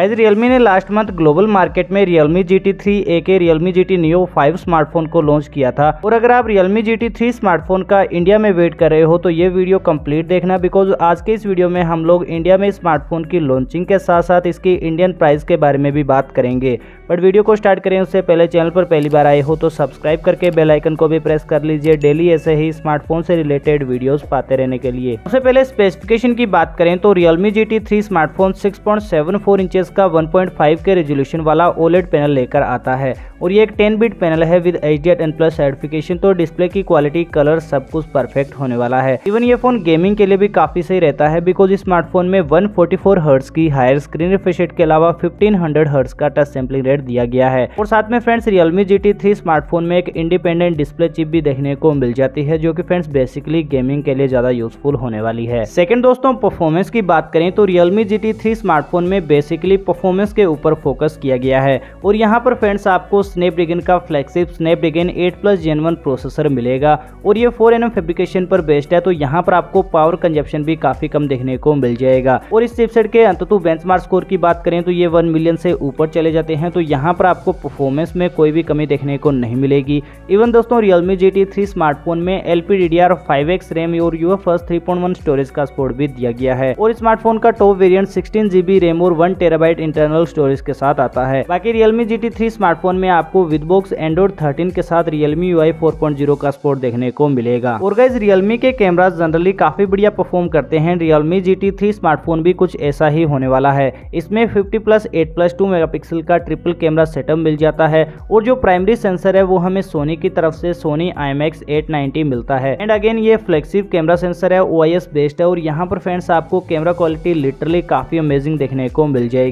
Guys Realme ने last month global market में Realme G T three A के Realme G T five smartphone को launch किया था। और अगर आप Realme G T three smartphone का इंडिया में वेट कर रहे हो तो ये वीडियो कंप्लीट देखना बिकॉज़ आज के इस वीडियो में हम लोग इंडिया में स्मार्टफ़ोन की लॉन्चिंग के साथ साथ इसकी इंडियन प्राइस के बारे में भी बात करेंगे। बट वीडियो को स्टार्ट करें, उससे पहले चैनल पर पहली बार आए हो तो सब्सक्राइब करके बेलाइकन को भी प्रेस कर लीजिए। डेली ऐसे ही स्मार्टफ़ोन से रिलेटेड वीडियोस पाते रहने के लिए। सबसे पहले स्पेसिफिकेशन की बात करें तो Realme G T three smartphone six point seven four inches का one point five K resolution वाला ओलेड पैनल लेकर आता है। और ये एक 10 बिट पैनल है with H D N plus certification तो डिस्प्ले की क्वालिटी कलर सब कुछ परफेक्ट होने वाला है। इवन ये फ़ोन गेमिंग के लिए भी काफ़ी सही रहता है बिकॉज़ स्मार्टफ़ोन में 144 हर्ट्ज की हायर स्क्रीन रिफ्रेश के अलावा 1500 हर्ट्ज का टच सैम्पलिंग रेट दिया गया है। और साथ में friends Realme G T smartphone में एक इंडिपेंडेंट डिस्प्ले चिप भी देखने को मिल जाती है, जो की फ्रेंड्स बेसिकली गेमिंग के लिए ज़्यादा यूजफुल होने वाली है। सेकेंड दोस्तों परफॉर्मेंस की बात करें तो रियलमी जी टी स्मार्टफ़ोन में बेसिकली परफॉर्मेंस के ऊपर फोकस किया गया है। और यहाँ पर फ्रेंड्स आपको स्नैपड्रैगन का flagship Snapdragon 8 plus gen one processor मिलेगा। और ये 4 एन फेब्रिकेशन पर बेस्ड है तो यहाँ पर आपको पावर कंजप्शन भी काफ़ी कम देखने को मिल जाएगा। और इस चिपसेट के अंततः बेंचमार्क स्कोर की बात करें तो ये वन मिलियन से ऊपर चले जाते हैं तो यहाँ पर आपको परफॉर्मेंस में कोई भी कमी देखने को नहीं मिलेगी। इवन दोस्तों Realme G T three smartphone में L P D D R five X RAM और U F three point one storage का स्पोर्ट भी दिया गया है। और स्मार्टफ़ोन का top variant sixteen GB RAM और वन टेराबाइट इंटरनल स्टोरेज के साथ आता है। बाकी रियलमी जी टी स्मार्टफ़ोन में आपको विदबॉक्स एंड्रॉइड 13 के साथ Realme UI 4.0 का सपोर्ट देखने को मिलेगा। और गाइज़ Realme के कैमराज जनरली काफ़ी बढ़िया परफॉर्म करते हैं। Realme GT3 स्मार्टफ़ोन भी कुछ ऐसा ही होने वाला है। इसमें 50 plus eight plus two megapixel का ट्रिपल कैमरा सेटअप मिल जाता है। और जो प्राइमरी सेंसर है, वो हमें सोनी की तरफ़ से सोनी IMX 890 मिलता है। एंड अगेन ये फ्लेक्सिव कैमरा सेंसर है ओ आई एस बेस्ड है। और यहाँ पर फ्रेंड्स आपको कैमरा क्वालिटी लिटरली काफ़ी अमेजिंग देखने को मिल जाएगी।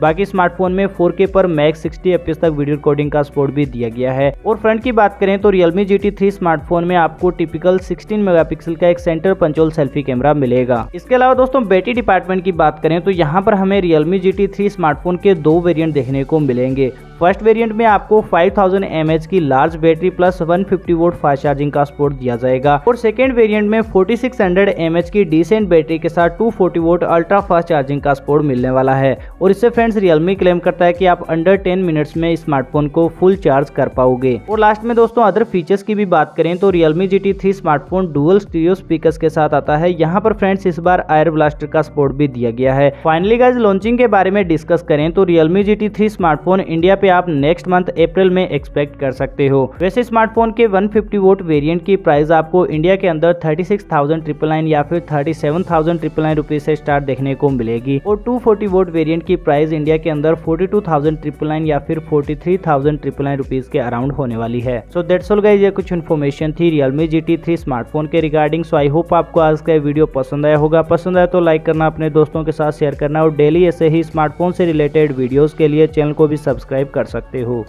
बाकी स्मार्टफ़ोन में 4K पर मैक्स 60 एफ़ तक वीडियो रिकॉर्डिंग का सपोर्ट भी दिया गया है। और फ्रंट की बात करें तो Realme GT3 स्मार्टफ़ोन में आपको टिपिकल 16 मेगापिक्सल का एक सेंटर पंचोल सेल्फी कैमरा मिलेगा। इसके अलावा दोस्तों बैटरी डिपार्टमेंट की बात करें तो यहाँ पर हमें Realme GT3 स्मार्टफ़ोन के दो वेरियंट देखने को मिलेंगे। फ़र्स्ट वेरिएंट में आपको 5000 थाउज़ेंड की large battery plus 150 fifty watt fast charging का सपोर्ट दिया जाएगा। और सेकेंड वेरिएंट में 4600 हंड्रेड की डिसेंट बैटरी के साथ 240 forty watt ultra fast charging का सपोर्ट मिलने वाला है। और इससे फ्रेंड्स रियलमी क्लेम करता है कि आप अंडर 10 मिनट्स में स्मार्टफ़ोन को फुल चार्ज कर पाओगे। और लास्ट में दोस्तों अदर फीचर्स की भी बात करें तो Realme G smartphone dual stereo speaker के साथ आता है। यहाँ पर फ्रेंड्स इस बार आयर ब्लास्टर का सपोर्ट भी दिया गया है। फाइनली गाइज़ लॉन्चिंग के बारे में डिस्कस करें तो रियलमी जी स्मार्टफ़ोन इंडिया पे आप नेक्स्ट मंथ अप्रैल में एक्सपेक्ट कर सकते हो। वैसे स्मार्टफ़ोन के 150 वोट वेरिएंट की प्राइस आपको इंडिया के अंदर 36,000 ट्रिपल नाइन या फिर 37,000 ट्रिपल नाइन रुपीज़ से स्टार्ट देखने को मिलेगी। और 240 वोट वेरियंट की प्राइस इंडिया के अंदर 42,000 ट्रिपल नाइन या फिर 43,000 ट्रिपल नाइन रुपीज़ के अराउंड होने वाली है। सो दैट्स ऑल गाइस ये कुछ इन्फॉर्मेशन थी Realme G T three smartphone के रिगार्डिंग सो आई होप आपको आज का वीडियो पसंद आया होगा। पसंद आया तो लाइक करना अपने दोस्तों के साथ शेयर करना और डेली ऐसे ही स्मार्टफ़ोन से रिलेटेड वीडियोस के लिए चैनल को भी सब्सक्राइब कर सकते हो।